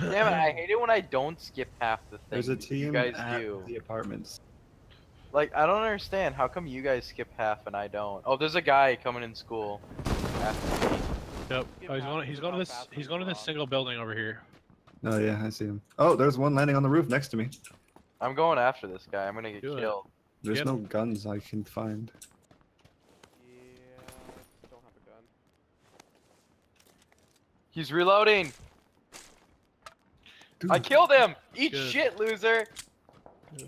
Damn it, I hate it when I don't skip half the things There's a team you guys at do. the apartments. Like, I don't understand. How come you guys skip half and I don't? Oh, there's a guy coming in school. Yep. Oh, he's going. He's going to this. He's going to this single building over here. Oh yeah, I see him. Oh, there's one landing on the roof next to me. I'm going after this guy. I'm gonna get Do it. killed. There's Get no him. guns I can find. Yeah, don't have a gun. He's reloading. Dude, I killed him. Eat Good. shit, loser. I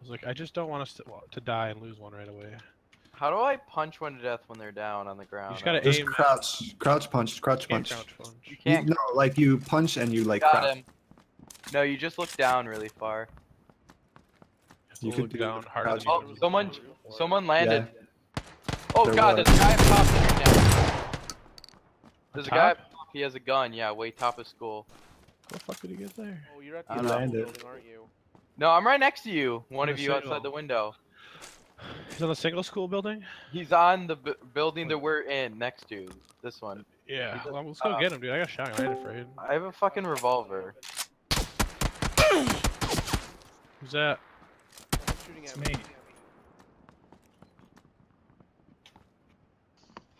was like, I just don't want us to, to die and lose one right away. How do I punch one to death when they're down on the ground? You just gotta Just aim. crouch, crouch punch, crouch Can't punch. crouch punch. You You- can't. no, like you punch and you like Got crouch. him. No, you just look down really far. You You have could look do down the harder than Oh, you do. someone, someone landed. Yeah. Oh There god, was. there's a guy up top right now. There's a guy. top? up top, He has a gun. Yeah, way top of school. How the fuck did he get there? Oh, you're at I the don't other know. building, aren't you? No, I'm right next to you. One On of the you outside the window. He's on the single school building. He's on the b- building that we're in next to. This one. Yeah. He's a- Well, let's go uh, get him, dude. I got a shotgun. I ain't afraid. I have a fucking revolver. Who's that? Someone's shooting at It's me. me.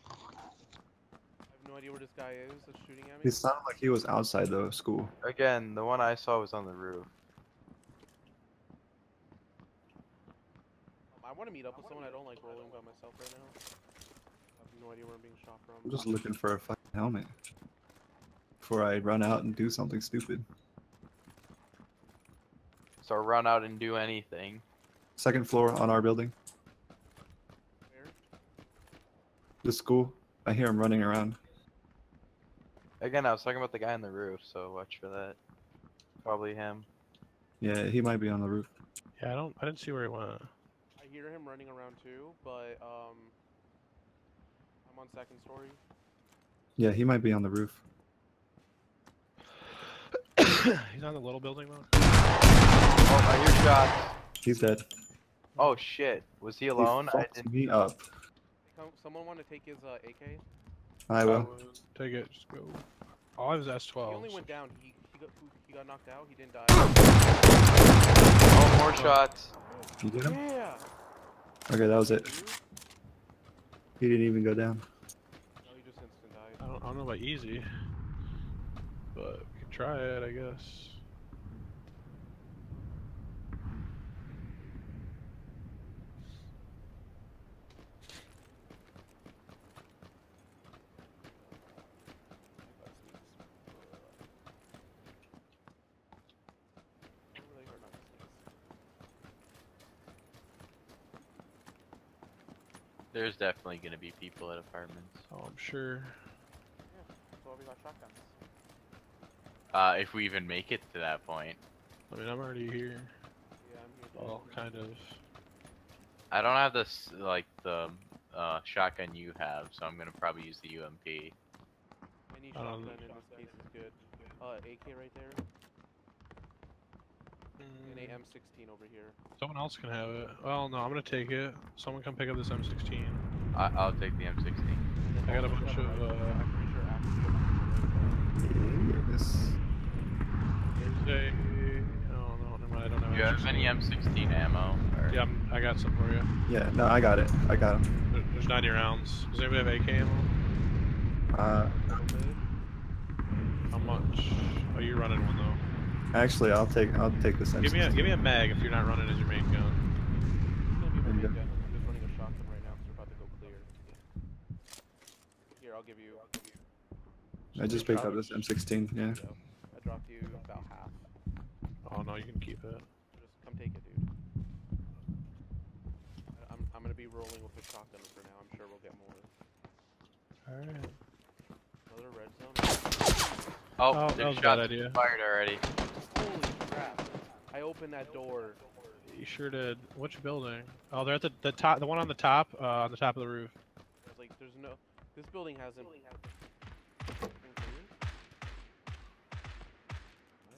I have no idea where this guy is that's shooting at me. He sounded like he was outside the school. Again, the one I saw was on the roof. Um, I want to meet up with someone. I don't like rolling by myself right now. I have no idea where I'm being shot from. I'm just looking for a fucking helmet. Before I run out and do something stupid. So run out and do anything. Second floor on our building. Where? The school. I hear him running around. Again, I was talking about the guy on the roof, so watch for that. Probably him. Yeah, he might be on the roof. Yeah, I don't. I didn't see where he went. I hear him running around too, but um, I'm on second story. Yeah, he might be on the roof. He's on the little building though. Oh, I hear shots. He's dead. Oh shit. Was he He alone? I didn't. me up. Come, someone want to take his uh, AK? I will. would Take it. Just go. Oh, I was S12. He only went down. He he got he got knocked out. He didn't die. Oh, more shots. You get him? Yeah. Okay, that was it. He didn't even go down. No, he just instant died. I don't, I don't know about easy, but we can try it, I guess. Really hard not to sneeze. There's definitely gonna be people at apartments. Oh, I'm sure. Yeah, that's why we got shotguns. Uh, if we even make it to that point. I mean, I'm already here. Yeah, I'm here. too. Well, kind of. I don't have this like the uh, shotgun you have, so I'm gonna probably use the UMP. Any I don't shotgun in this case is good. Uh, AK right there. An Mm, AM16 over here. Someone else can have it. Well, no, I'm gonna take it. Someone come pick up this M16. I- I'll take the M16. I got a bunch of, uh, I'm pretty sure Axis Yes. There's a. Oh no, never mind. I don't know. You have any M16 ammo? Or... Yeah, I'm, I got some for you. Yeah, no, I got it. I got him. There, there's 90 rounds. Does anybody have AK ammo? Uh, How much? Oh, you're running one though. Actually, I'll take I'll take this. Give me a M16. give me a mag if you're not running as your main gun. It's gonna be my There you main go. gun. I'm just running a shotgun right now because we're about to go clear. Here, I'll give you. I'll give you. I just picked up this M16. Yeah. Go. I dropped you about half. Oh no, you can keep it. Just come take it, dude. I- I'm, I'm gonna be rolling with the shotgun for now. I'm sure we'll get more. All right. Another red zone. Oh, Oh, that there's was a bad shots idea. fired already. Holy! I opened that door. You sure did. Which building? Oh, they're at the the top. The one on the top. Uh, on the top of the roof. I was like, "There's no. This building hasn't."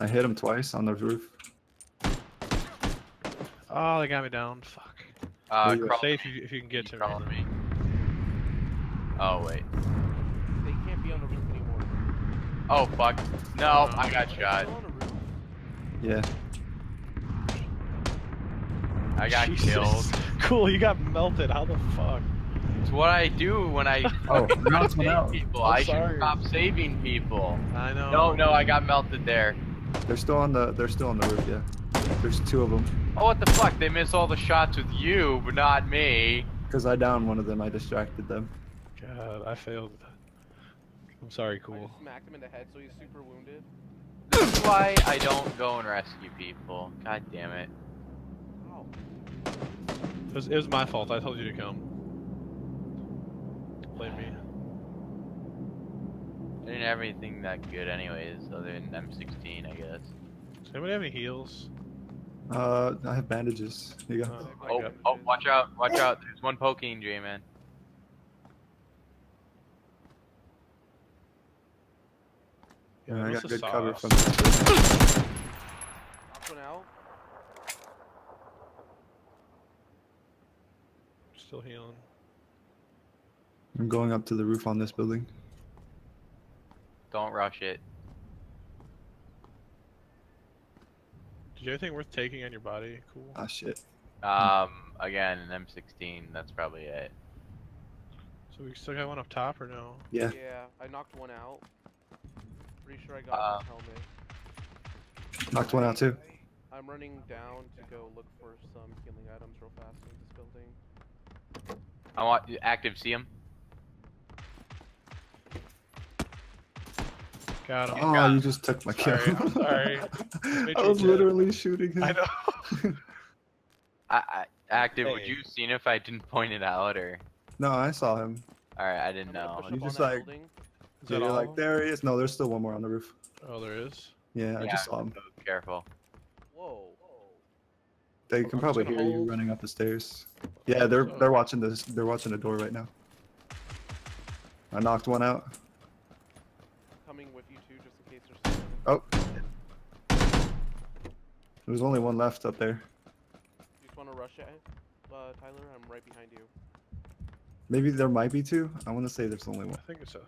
I hit him twice on the roof. Oh, they got me down. Fuck. Uh, Where you at? crawl Stay if you if you can get to me. me. Oh wait. They can't be on the roof anymore. Oh fuck. No, I got shot. Still on the roof? Yeah. I got Jesus. killed. Cool, you got melted. How the fuck? It's what I do when I Oh, fucking knocked one save out. people. I'm I should stop saving people. I know. No, no, I got melted there. They're still on the. They're still on the roof. Yeah. There's two of them. Oh, what the fuck? They miss all the shots with you, but not me. Cause I downed one of them. I distracted them. God, I failed. I'm sorry, I cool. just smacked him in the head, so he's super wounded. That's why I don't go and rescue people. God damn it. Ow. It was, it was my fault. I told you to come. Blame me. I didn't have anything that good anyways, other than M16, I guess. Does anybody have any heals? Uh, I have bandages. Here you go. Uh, Oh, oh, watch out, watch out. There's one poking J-Man. Yeah, I got the good cover from this building. Knocked one out. Still healing. I'm going up to the roof on this building. Don't rush it. Did you have anything worth taking on your body? Cool. Ah shit. Um, again, an M16, that's probably it. So we still got one up top or no? Yeah. Yeah, I knocked one out. Pretty sure I got Uh, his helmet. Knocked one out too. I'm running down to go look for some healing items real fast in this building. I want active. See him? Got him. Oh, you just took my kill. Sorry, I'm sorry. I you was dead. literally shooting him. I know. I, I, active. Would you have seen if I didn't point it out or? No, I saw him. All right, I didn't know. push You just like- building. Is Yeah, you're all? like, there he is. No, there's still one more on the roof. Oh, there is. Yeah, I just saw him. so Careful. Whoa. They I'm can probably gonna hear you running up the stairs. Yeah, they're they're watching this. They're watching the door right now. I knocked one out. Coming with you too, just in case there's. Oh. There's only one left up there. You just want to rush it, uh, Tyler? I'm right behind you. Maybe there might be two. I want to say there's only one. I think it's a.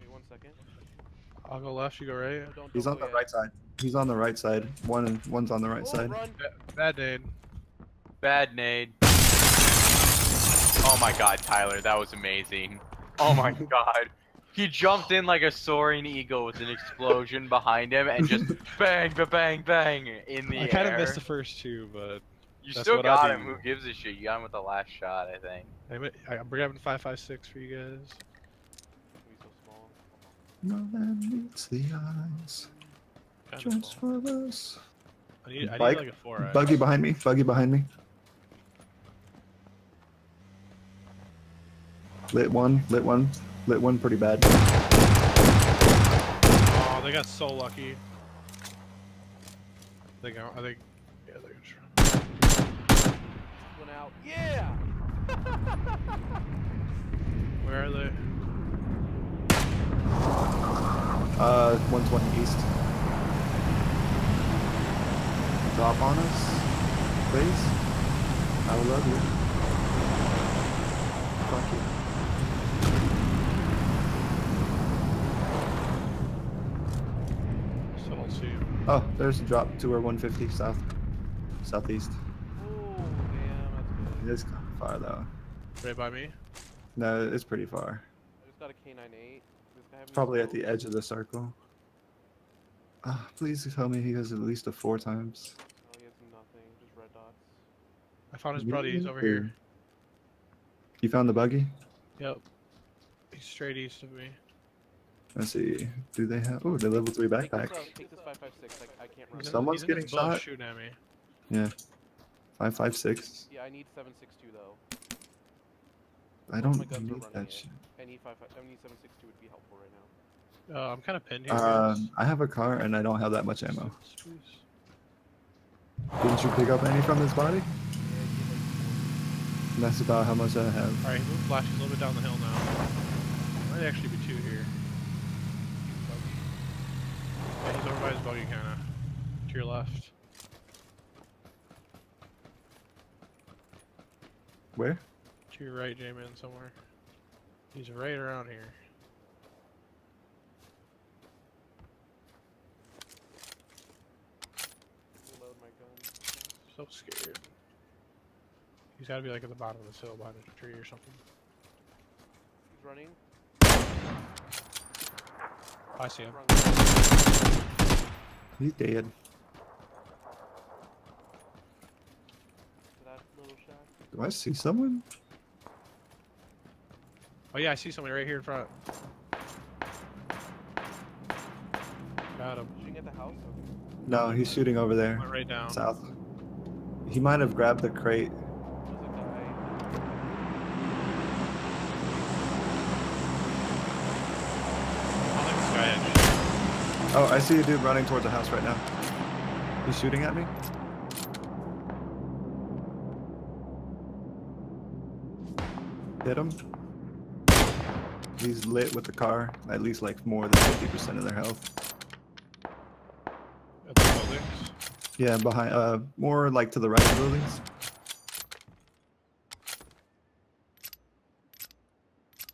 Wait one second. I'll go left. You go right. Don't, He's don't on the yet. right side. He's on the right side. One one's on the right Oh, side. run! Bad nade. Bad nade. Oh my god, Tyler, that was amazing. Oh my god. He jumped in like a soaring eagle with an explosion behind him and just bang, ba bang, bang in the I air. I kind of missed the first two, but you that's still what got do. him. Who gives a shit? You got him with the last shot, I think. I mi- I- I'm grabbing five five six for you guys. He's so small. No man needs the eyes Kind just of for us. I need, I need like a four. eye. Buggy behind me. Buggy behind me. Lit one. Lit one. Lit one pretty bad. Oh, they got so lucky. They go. I think. Yeah, they're gonna try. One out. Yeah! Where are they? Uh, 120 east. Drop on us, please. I will love you. Fuck you. Still don't see 'em. Oh, there's a drop to our 150 south, southeast. Oh, damn, that's good. It's kind of far though. Right by me. No, it's pretty far. I just got a K98. Does this guy have It's probably at the edge of the circle. Ah, please tell me he has at least a four times. No, he has nothing. Just red dots. I found his buddy. He's over here. You found the buggy? Yep. He's straight east of me. Let's see. Do they have? Oh, the level three backpack. uh, take this 556. I, I can't run. He's it. in- Someone's getting this bush shot. Shooting at me. Five five six. Yeah, I need 762 though. I don't guns are need that shit. I need five. I need 762 would be helpful right now. Uh, I'm kind of pinned here. Um, I have a car and I don't have that much ammo. Didn't you pick up any from this body? Yeah, I need like And that's about how much I have. All right, he moved flash. He's a little bit down the hill now. Might actually be two here. Yeah, he's over by his buggy, kind of to your left. Where? To your right, J-man, somewhere. He's right around here. So scared. He's gotta be like at the bottom of this hill behind a tree or something. He's running. I see him. He's dead. To that little shack. Do I see someone? Oh yeah, I see somebody right here in front. Got him. Shooting at the house. No, he's shooting over there, Went right down. south. He might have grabbed the crate. Oh, I see a dude running towards the house right now. He's shooting at me. Hit him. He's lit with the car. At least like more than 50% of their health. at the buildings. Yeah, behind, uh, more like to the right of the buildings.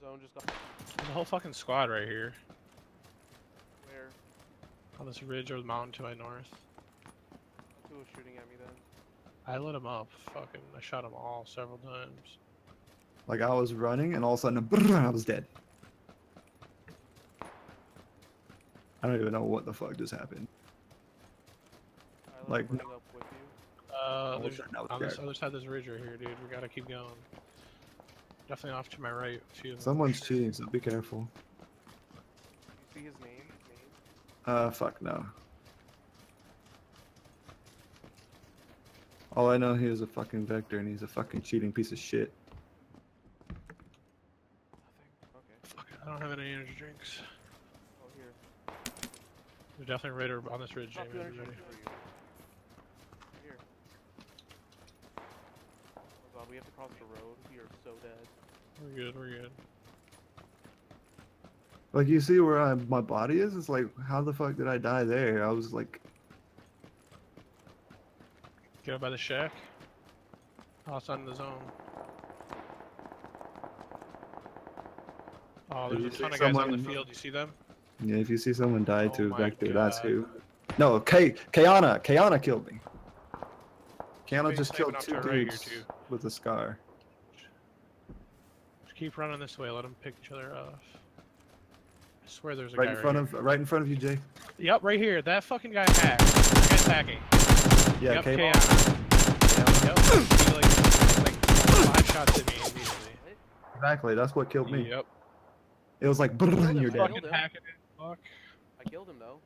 Zone just got. There's a whole fucking squad right here Where? on this ridge or the mountain to my north. Who was shooting at me then? I lit him up. Fucking, I shot them all several times. Like I was running and all of a sudden, brrr, I was dead. I don't even know what the fuck just happened. I Like, running up with you. Uh, All there's, I was on this other side of this ridge right here, dude. We gotta keep going. Definitely off to my right. few. Someone's cheating, so be careful. You see his name? Name? Uh, fuck no. All I know he is a fucking vector and he's a fucking cheating piece of shit. Nothing. Okay. Fuck, I don't have any energy drinks. Oh here. They're definitely right over- on this ridge, Drop Jamie. two be energy ready. drinks for you. Here. Oh god, we have to cross the road. We are so dead. We're good. We're good. Like you see where I, my body is? It's like, how the fuck did I die there? I was like, Get up by the shack. Outside in the zone. Oh, Did there's you a see ton of guys on the someone- field. You see them? yeah, if you see someone die Oh to my vector, that's who. No, K Kayana, Kayana killed me. Kayana Big just killed two our right dudes too. With a scar. Just keep running this way. Let them pick each other off. I swear there's a Right guy in front here. of, right in front of you, Jay. Yep, right here. That fucking guy hacked. That guy's hacking. Yeah, yep, Kayana. Kayana. Yep. He like, like five shots at me immediately. Exactly, that's what killed me. Yep. It was like, brrr, and you're dead. Fucking hacking it. Fuck. I killed him though.